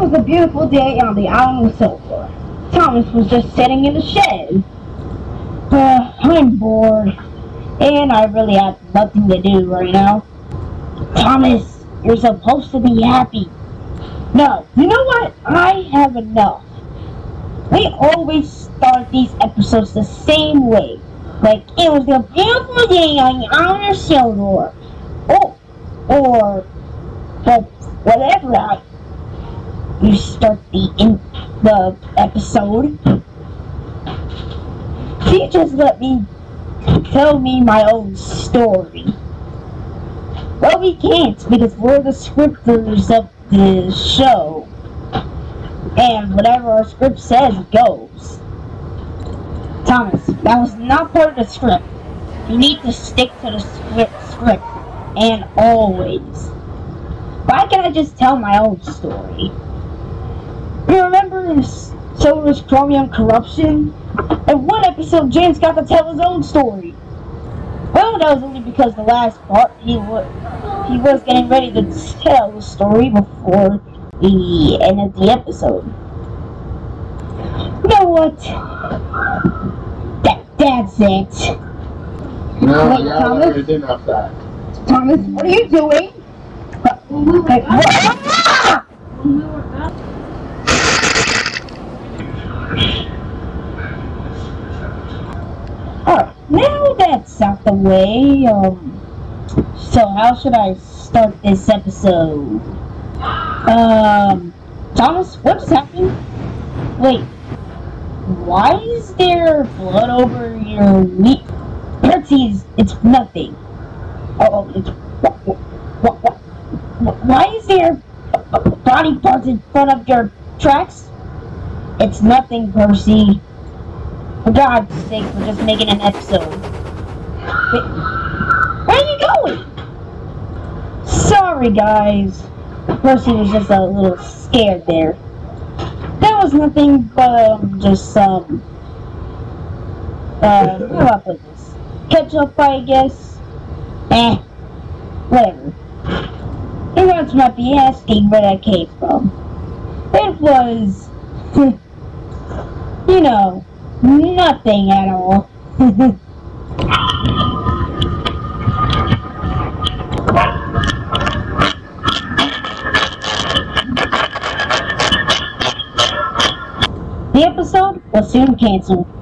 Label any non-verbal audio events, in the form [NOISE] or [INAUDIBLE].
was a beautiful day on the island of Sodor. Thomas was just sitting in the shed. Uh, I'm bored, and I really have nothing to do right now. Thomas, you're supposed to be happy. No, you know what? I have enough. We always start these episodes the same way. Like, it was a beautiful day on the island of Sodor. Oh, or, or whatever I you start the in the episode. She just let me tell me my own story. Well, we can't because we're the scripters of the show. And whatever our script says goes. Thomas, that was not part of the script. You need to stick to the script, script and always. Why can't I just tell my own story? You remember Silver's Chromium Corruption? In one episode, James got to tell his own story. Well, that was only because the last part he was he was getting ready to tell the story before the end of the episode. You know what? That that's it. No, Wait, yeah, Thomas? I didn't that. Thomas, what are you doing? Okay, what? Now that's out the way, um, so how should I start this episode? Um, Thomas, what just happened? Wait, why is there blood over your meat? Percy's, it's nothing. Oh, it's, what, what, what, what, why is there body parts in front of your tracks? It's nothing, Percy. For God's sake, we're just making an episode. Wait, where are you going? Sorry, guys. Percy was just a little scared there. That was nothing but um, just um, Uh, [LAUGHS] how put this? Ketchup, I guess. Eh, whatever. You guys might be asking where that came from. It was, [LAUGHS] you know, nothing at all. [LAUGHS] the episode was soon canceled.